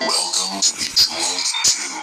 Welcome to the Jewel 2.